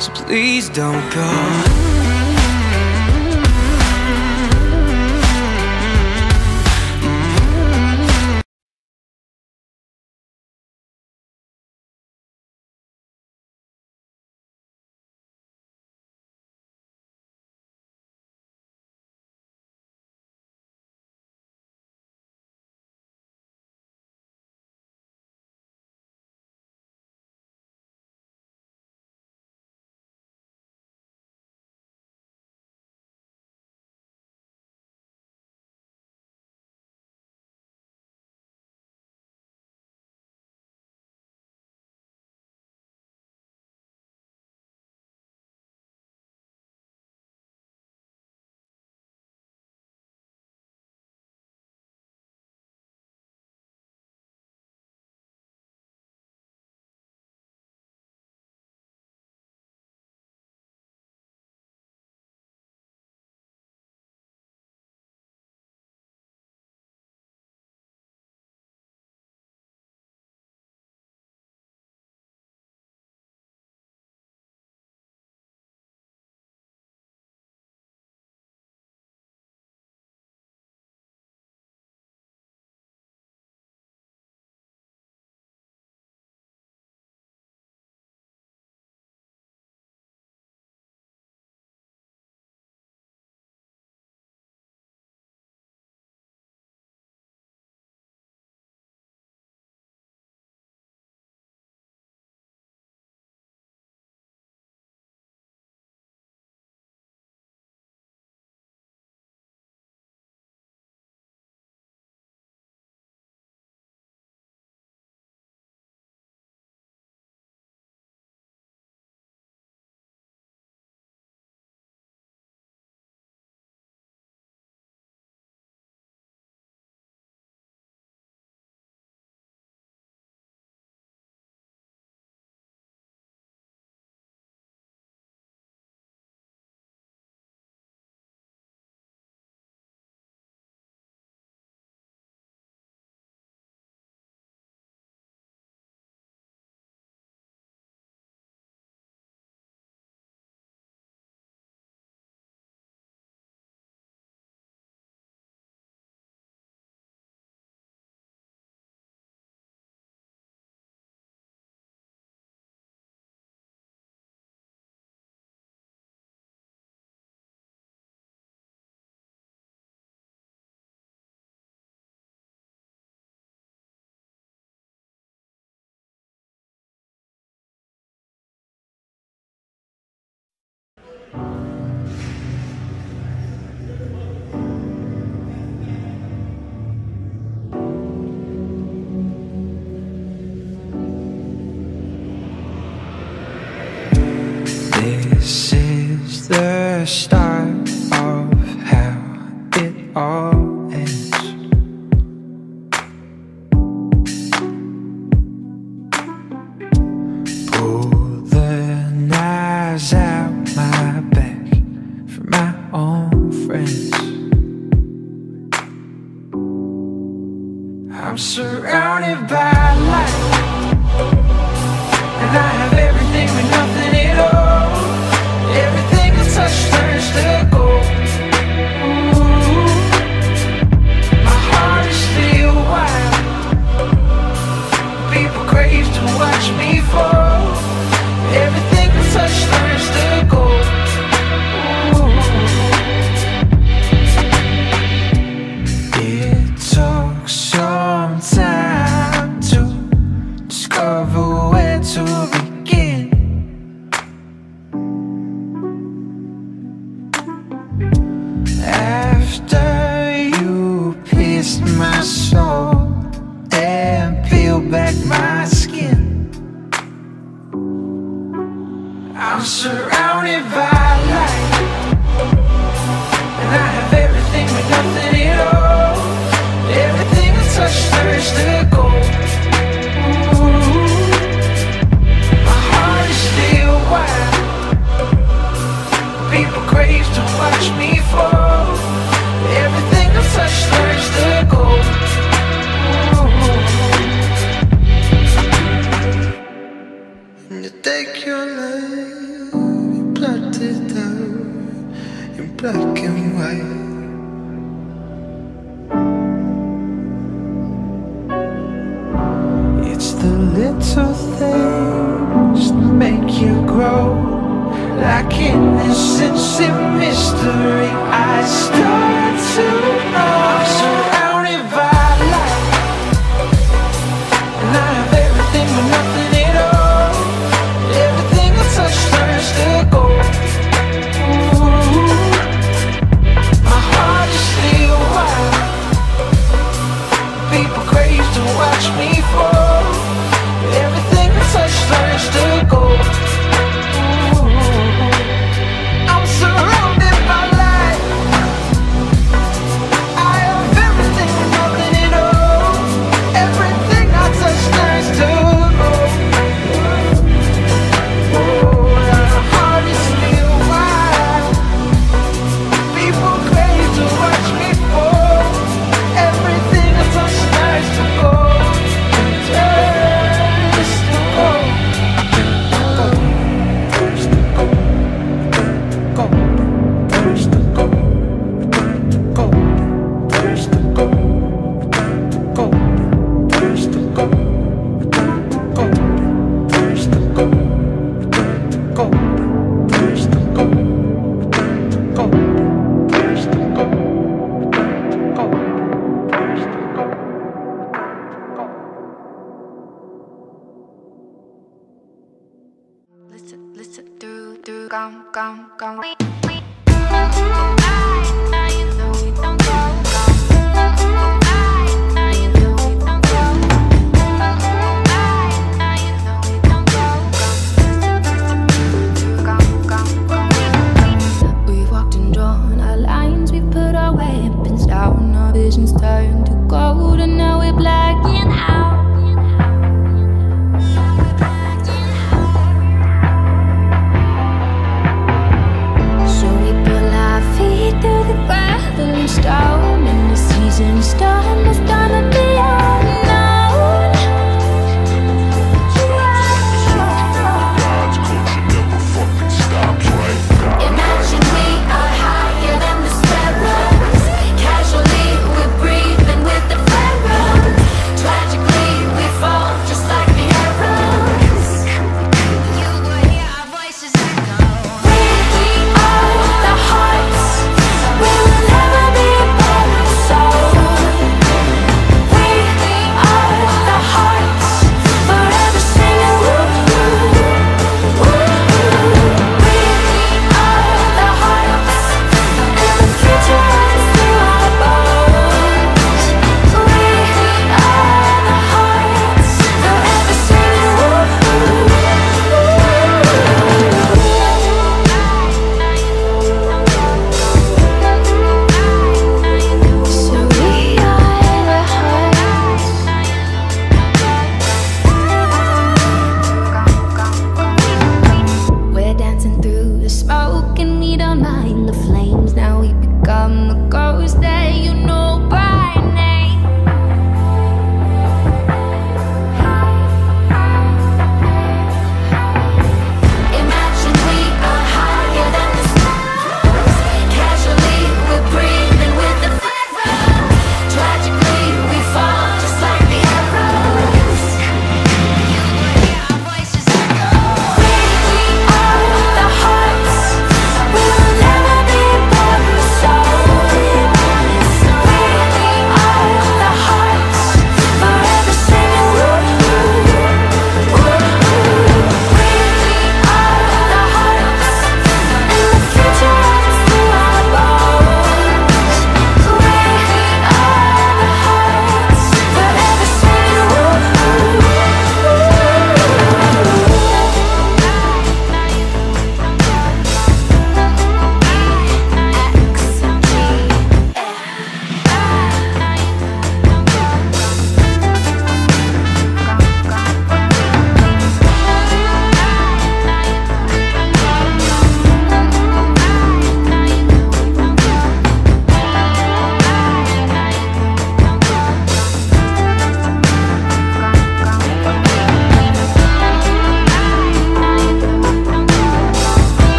So please don't go. した。soul and peel back my skin. I'm surrounded by light, and I have everything but nothing at all. Everything I touch turns to black and white. It's the little things that make you grow. Like in this sense of mystery, I start to. Listen through, through, gum, gum, gum.